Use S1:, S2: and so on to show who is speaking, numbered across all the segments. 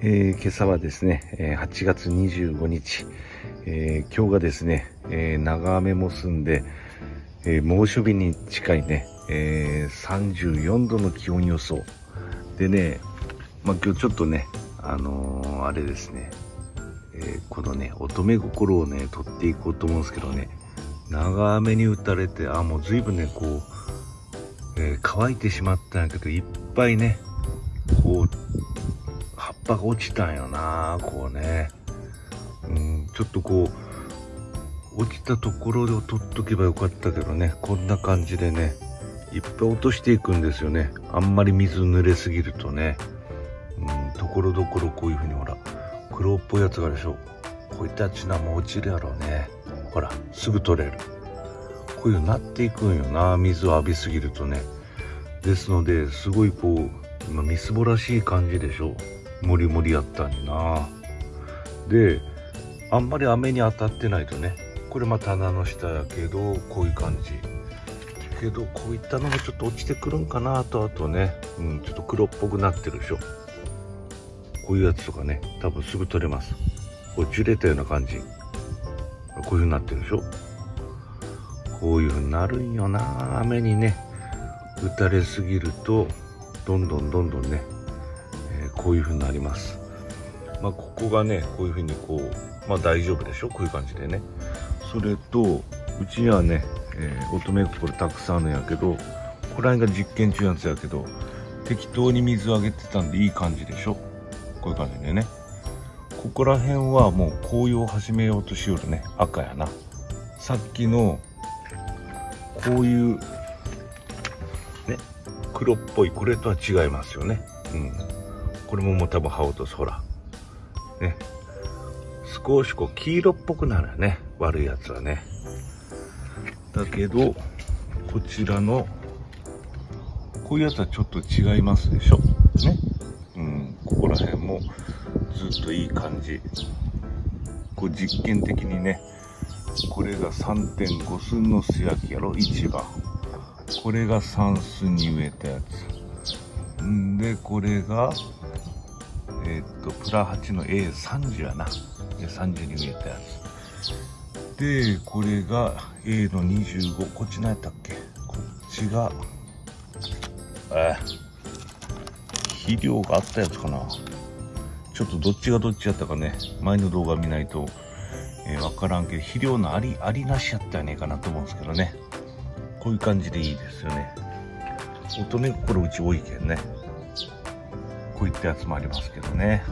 S1: えー、今朝はですね、8月25日、えー、今日がですね、えー、長雨も済んで、え猛暑日に近いね、え34度の気温予想。でね、まあ、今日ちょっとね、あのあれですね、えこのね、乙女心をね、取っていこうと思うんですけどね、長雨に打たれて、あ、もう随分ね、こう、え乾いてしまったんやけど、いっぱいね、こう、葉っぱが落ちたんよなこうね。うんちょっとこう落ちたところで取っとけばよかったけどねこんな感じでねいっぱい落としていくんですよね。あんまり水濡れすぎるとね。うんところどころこういうふうにほら黒っぽいやつがあるでしょ。こういったやつなも落ちるやろうね。ほらすぐ取れる。こういうなっていくんよな。水を浴びすぎるとね。ですのですごいこう今みすぼらしい感じでしょ。もりもりやったんにな。であんまり雨に当たってないとね。これまた棚の下やけどこういう感じ。けどこういったのがちょっと落ちてくるんかなとあとね、うん、ちょっと黒っぽくなってるでしょ。こういうやつとかね。多分すぐ取れます。こうじれたような感じ。こういう風になってるでしょ。こういう風になるんよな。雨にね打たれすぎるとどんどんどんどんねえこういう風になります。まあここがねこういう風にこうまあ大丈夫でしょ？こういう感じでね。それとうちにはね、えー、乙女心たくさんあるんやけどこれが実験中やつやけど適当に水をあげてたんでいい感じでしょ？こういう感じでね。ここら辺はもう紅葉を始めようとしよるね。赤やな。さっきのこういうね黒っぽいこれとは違いますよね。うん。これももう多分羽織と空。ね。少しこう黄色っぽくなるね。悪いやつはね。だけどこちらのこういうやつはちょっと違いますでしょ。ね。うん。ここら辺もずっといい感じ。こう実験的にねこれが3.5寸の素焼きやろ1番。これが3寸に植えたやつ。んでこれがえー、っとプラ8の A30 やな。A30 に植えたやつ。でこれが A の25こっち何やったっけ？こっちがえ肥料があったやつかな。ちょっとどっちがどっちやったかね。前の動画見ないと、えー、分からんけど肥料のありありなしやったんねえかなと思うんですけどね。こういう感じでいいですよね。乙女心うち多いけんね。こういったやつもありますけどね。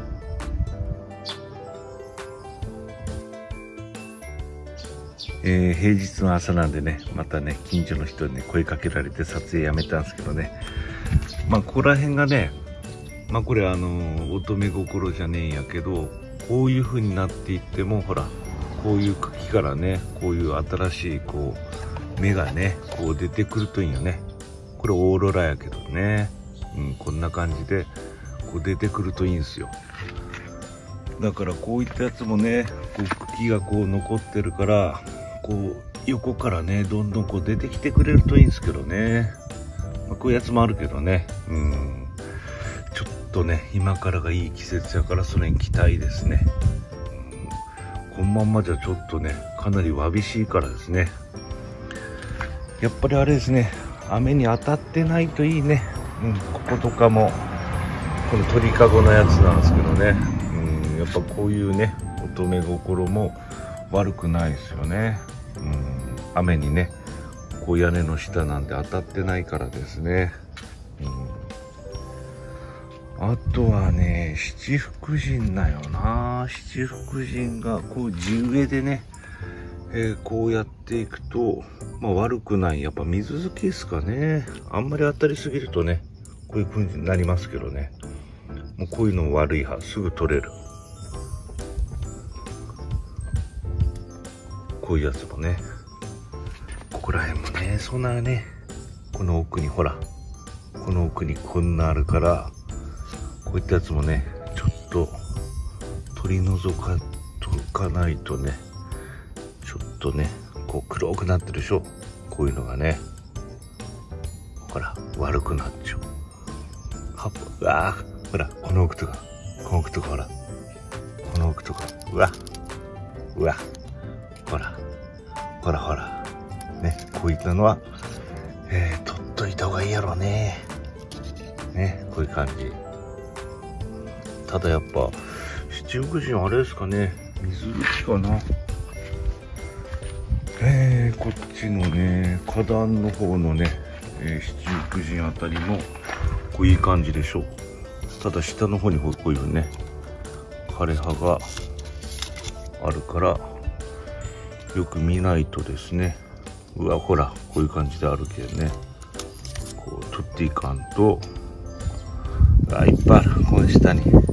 S1: えー、平日の朝なんでねまたね近所の人にね声かけられて撮影やめたんですけどね。まあここら辺がねまあこれあの乙女心じゃねえんやけどこういう風になっていってもほらこういう茎からねこういう新しいこう芽がねこう出てくるといいよね。これオーロラやけどね。うんこんな感じでこう出てくるといいんですよ。だからこういったやつもねこう茎がこう残ってるからこう横からねどんどんこう出てきてくれるといいんですけどね、まあ、こういうやつもあるけどね。うん。ちょっとね今からがいい季節やからそれに期待ですね、このまんまじゃちょっとねかなりわびしいからですね。やっぱりあれですね雨に当たってないといいね、うん、こことかもこの鳥かごのやつなんですけどね。うんやっぱこういうね乙女心も悪くないですよね。うん雨にねこう屋根の下なんて当たってないからですね。あとはね七福神だよな。七福神がこう地植えでね、えー、こうやっていくと、まあ、悪くないやっぱ水漬けですかね。あんまり当たりすぎるとねこういう風になりますけどね。もうこういうの悪い歯すぐ取れる。こういうやつもね。ここら辺もねそんなねこの奥にほらこの奥にこんなあるからこういったやつもねちょっと取り除かとかないとねちょっとねこう黒くなってるでしょ？こういうのがね。ほら悪くなっちゃう。葉っぱわほらこの奥とかこの奥とかほら。この奥とかうわうわほらほらほら。ねこういったのはえー、取っといた方がいいやろうね。ねこういう感じ。ただやっぱ七福神あれですかね。水口かな。えー、こっちのね花壇の方のね、えー、七福神あたりもこういい感じでしょ。うただ下の方にこういうね枯れ葉があるからよく見ないとですね。うわほらこういう感じであるけどね。こう取っていかんとあいっぱいある。この下に。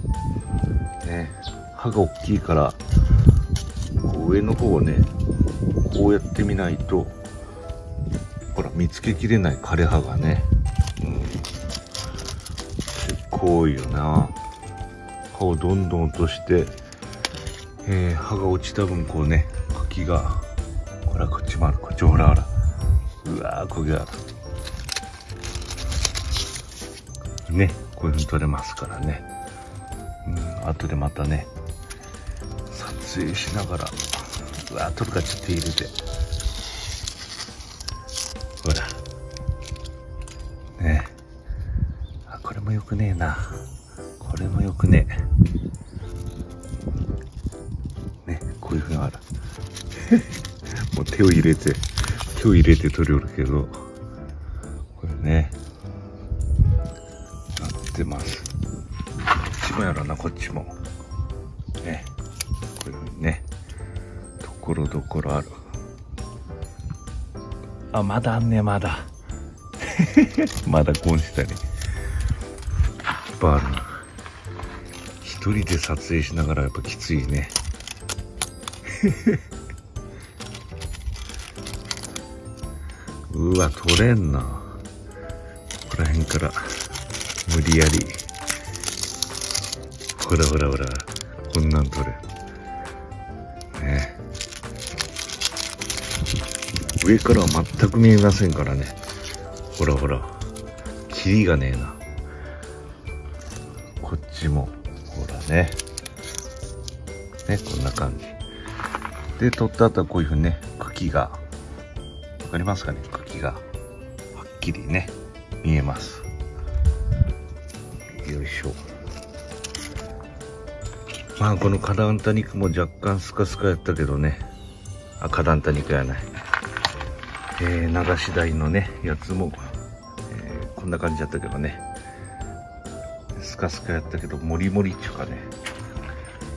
S1: ね。歯が大きいから上の方をねこうやってみないとほら見つけきれない枯れ葉がね、うん、結構いいよな。葉をどんどん落として、えー、葉が落ちた分こうね茎がほらこっちもあるこっちもほらほら。うわーこげある。ねこういうふうに取れますからね。後でまたね撮影しながらうわ取るかちょっと入れて。ほら。ね。あこれもよくねえな。これもよくねえ。ねこういうふうにある。もう手を入れて手を入れて取りおるけどこれねなってます。ちもやろなこっちも。ね。こういうふうにね。ところどころある。あまだあんねまだ。まだこうしたにいっぱいあるな一人で撮影しながらやっぱきついね。うわ取れんな。ここら辺から無理やりほらほらほらこんなん取れ。ね。上からは全く見えませんからね。ほらほら。霧がねえな。こっちも。ほらね。ねこんな感じ。で取った後はこういうふうにね茎が。わかりますかね？茎が。はっきりね見えます。よいしょ。まあこのカダンタ肉も若干スカスカやったけどね。あカダンタ肉やない。えー、流し台のねやつも、えー、こんな感じだったけどね。スカスカやったけどモリモリっちゅうかね。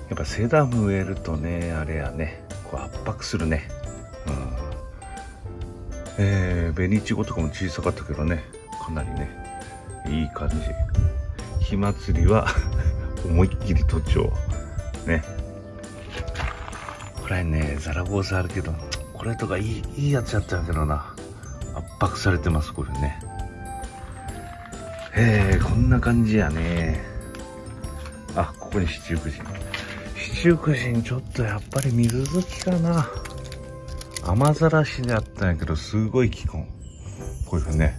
S1: やっぱセダム植えるとねあれやね。こう圧迫するね。うん。えー、紅いちごとかも小さかったけどね。かなりねいい感じ。火祭りは 思いっきり都庁ね。これねザラゴースあるけどこれとかいいいいやつやったんやけどな。圧迫されてますこれね。へえ、こんな感じやね。あここに七福神。七福神ちょっとやっぱり水好きかな。雨ざらしであったんやけどすごい効くんこういうふうにね。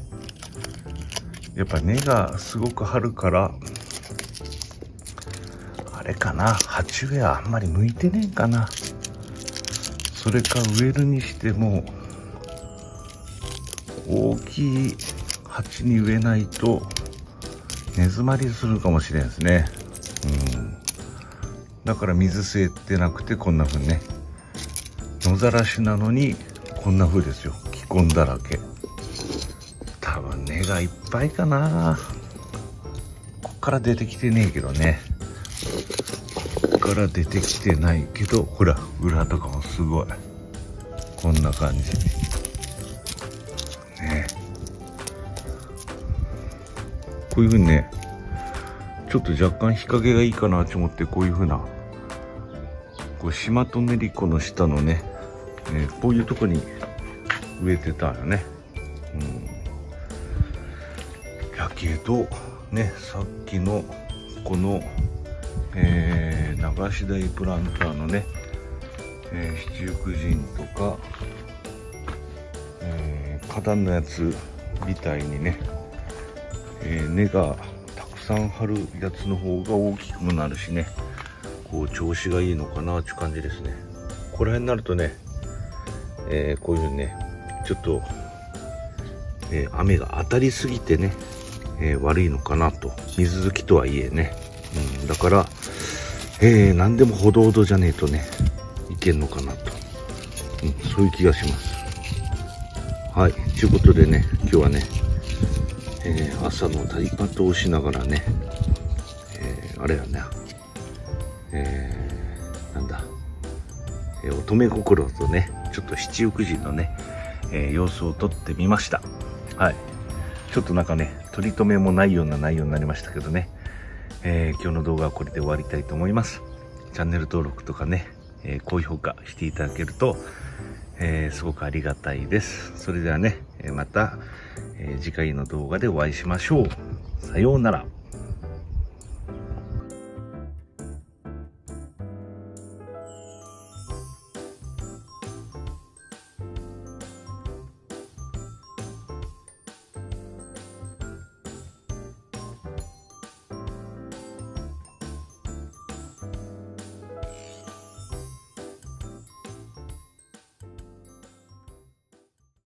S1: やっぱ根がすごく張るかられかな？鉢植えはあんまり向いてねえかな？それか植えるにしても大きい鉢に植えないと根詰まりするかもしれんですね。うん。だから水吸えてなくてこんな風にね。野ざらしなのにこんな風ですよ。気根だらけ。多分根がいっぱいかな。こっから出てきてねえけどね。から出てきてないけどほら裏とかもすごいこんな感じねこういう風にねちょっと若干日陰がいいかなと思ってこういう風なこうシマトネリコの下のねえー、こういうとこに植えてたよね。うん。やけど、ね、さっきのこの、えー、流し台プランターのね、えー、七福神とか、えー、花壇のやつみたいにね、根がたくさん張るやつの方が大きくもなるしねこう調子がいいのかなっていう感じですね。ここら辺になるとね、えー、こういうねちょっと、えー、雨が当たりすぎてね、え、悪いのかなと。水拭きとはいえね、うん、だから、えー、何でもほどほどじゃねえとねいけんのかなと、うん、そういう気がしますはいということでね今日はね、え朝のタイパトをしながらね、えあれやねえー、なんだ、えー、乙女心とね、ちょっと七福神のね、えー、様子を撮ってみました。はい。ちょっとなんかね、取り留めもないような内容になりましたけどね、えー、今日の動画はこれで終わりたいと思います。チャンネル登録とかね、え高評価していただけると、えすごくありがたいです。それではね、また、え次回の動画でお会いしましょう。さようなら。